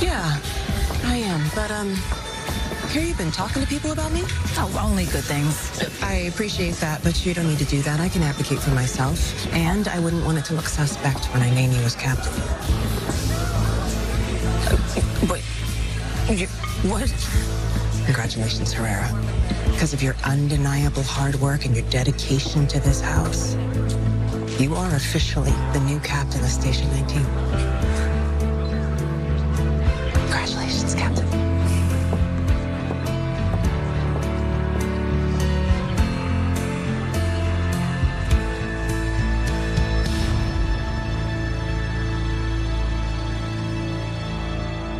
Yeah, I am. But, um, here you've been talking to people about me? Oh, only good things. I appreciate that, but you don't need to do that. I can advocate for myself. And I wouldn't want it to look suspect when I name you as captain. Uh, wait, you, what? Congratulations, Herrera. Because of your undeniable hard work and your dedication to this house, you are officially the new captain of Station 19.